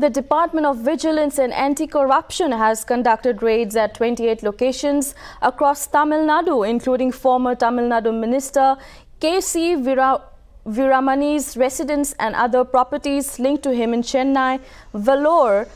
The Department of Vigilance and Anti-Corruption has conducted raids at 28 locations across Tamil Nadu, including former Tamil Nadu Minister K.C. Vira Veeramani's residence and other properties linked to him in Chennai, Vellore,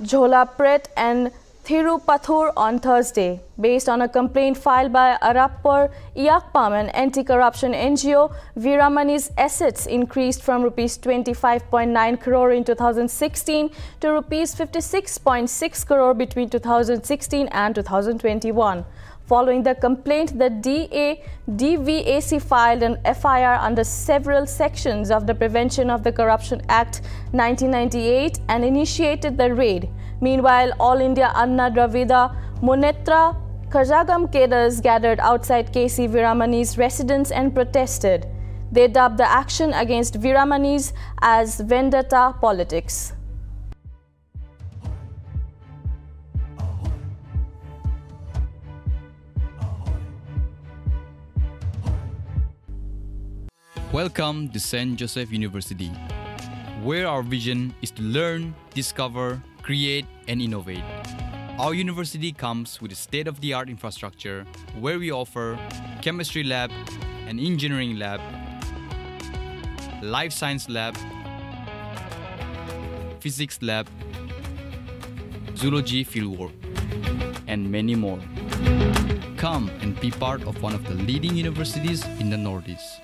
Jholarpet and Thirupathur on Thursday. Based on a complaint filed by Arappor Iyakkam, an anti-corruption NGO, Veeramani's assets increased from rupees 25.9 crore in 2016 to rupees 56.6 crore between 2016 and 2021. Following the complaint, the DA DVAC filed an FIR under several sections of the Prevention of the Corruption Act 1998 and initiated the raid. Meanwhile, All India Anna Dravida Munnetra Kazhagam cadres gathered outside KC Veeramani's residence and protested. They dubbed the action against Veeramani's as vendetta politics. Welcome to St. Joseph University, where our vision is to learn, discover, create, and innovate. Our university comes with a state of the art infrastructure where we offer chemistry lab, an engineering lab, life science lab, physics lab, zoology fieldwork, and many more. Come and be part of one of the leading universities in the Northeast.